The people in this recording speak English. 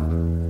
Mm-hmm.